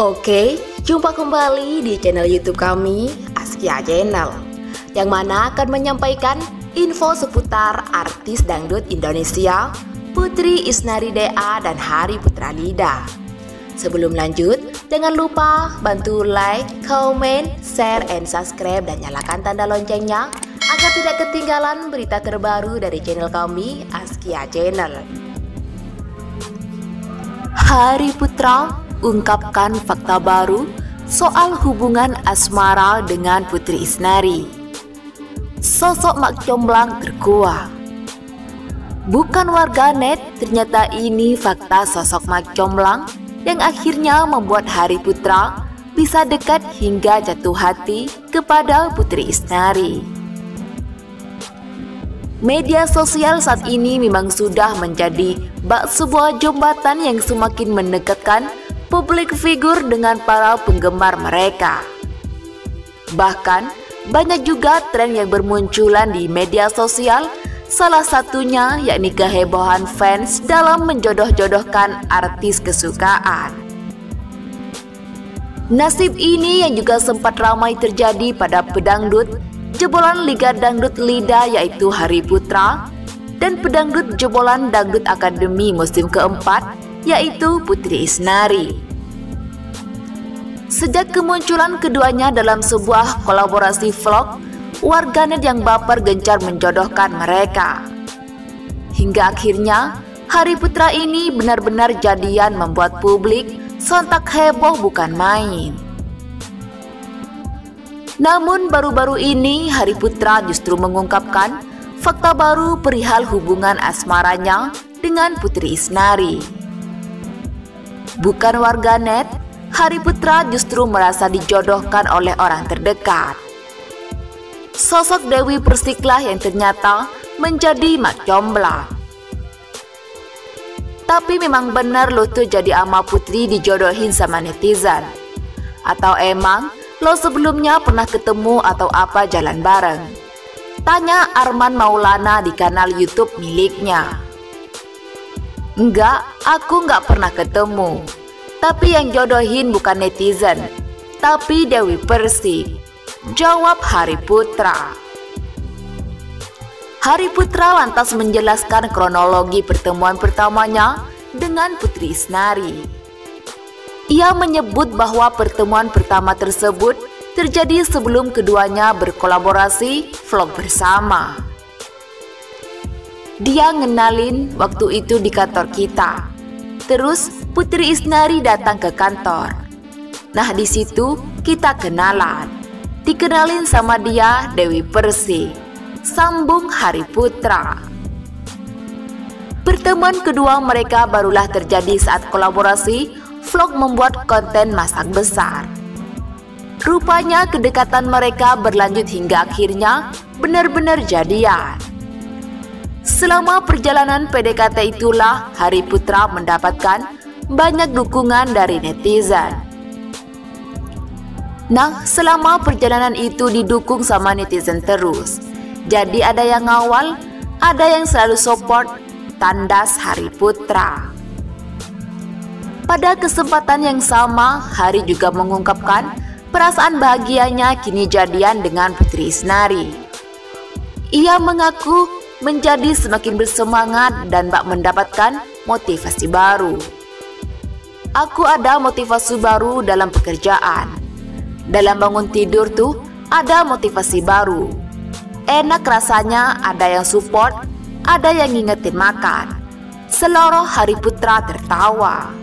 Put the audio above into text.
Oke, jumpa kembali di channel YouTube kami, Askia Channel, yang mana akan menyampaikan info seputar artis dangdut Indonesia, Putri Isnari Dea dan Hari Putra Lida. Sebelum lanjut, jangan lupa bantu like, comment, share, and subscribe dan nyalakan tanda loncengnya agar tidak ketinggalan berita terbaru dari channel kami, Askia Channel. Hari Putra ungkapkan fakta baru soal hubungan asmara dengan Putri Isnari. Sosok Mak Comblang terkuah. Bukan warga net, ternyata ini fakta sosok Mak Comblang yang akhirnya membuat Hari Putra bisa dekat hingga jatuh hati kepada Putri Isnari. Media sosial saat ini memang sudah menjadi bak sebuah jembatan yang semakin mendekatkan publik figur dengan para penggemar mereka. Bahkan, banyak juga tren yang bermunculan di media sosial, salah satunya yakni kehebohan fans dalam menjodoh-jodohkan artis kesukaan. Nasib ini yang juga sempat ramai terjadi pada pedangdut jebolan Liga Dangdut Lida yaitu Hari Putra dan pedangdut jebolan Dangdut Akademi musim keempat yaitu Putri Isnari. Sejak kemunculan keduanya dalam sebuah kolaborasi vlog, warganet yang baper gencar menjodohkan mereka. Hingga akhirnya, Hari Putra ini benar-benar jadian membuat publik sontak heboh bukan main. Namun baru-baru ini Hari Putra justru mengungkapkan fakta baru perihal hubungan asmaranya dengan Putri Isnari. Bukan warganet, Hari Putra justru merasa dijodohkan oleh orang terdekat. Sosok Dewi Persiklah yang ternyata menjadi mak combla. Tapi memang benar lo tuh jadi ama putri dijodohin sama netizen. Atau emang lo sebelumnya pernah ketemu atau apa jalan bareng? Tanya Arman Maulana di kanal YouTube miliknya. Enggak, aku nggak pernah ketemu. Tapi yang jodohin bukan netizen, tapi Dewi Persik. Jawab Hari Putra. Hari Putra lantas menjelaskan kronologi pertemuan pertamanya dengan Putri Isnari. Ia menyebut bahwa pertemuan pertama tersebut terjadi sebelum keduanya berkolaborasi vlog bersama. Dia ngenalin waktu itu di kantor kita. Terus Putri Isnari datang ke kantor. Nah di situ kita kenalan. Dikenalin sama dia Dewi Persi. Sambung Hari Putra. Pertemuan kedua mereka barulah terjadi saat kolaborasi vlog membuat konten masak besar. Rupanya kedekatan mereka berlanjut hingga akhirnya benar-benar jadian. Selama perjalanan PDKT itulah Hari Putra mendapatkan banyak dukungan dari netizen. Nah, selama perjalanan itu didukung sama netizen terus. Jadi ada yang ngawal, ada yang selalu support tandas Hari Putra. Pada kesempatan yang sama, Hari juga mengungkapkan perasaan bahagianya kini jadian dengan Putri Isnari. Ia mengaku menjadi semakin bersemangat dan bak mendapatkan motivasi baru. Aku ada motivasi baru dalam pekerjaan. Dalam bangun tidur tuh ada motivasi baru. Enak rasanya ada yang support, ada yang ngingetin makan. Seluruh hari putra tertawa.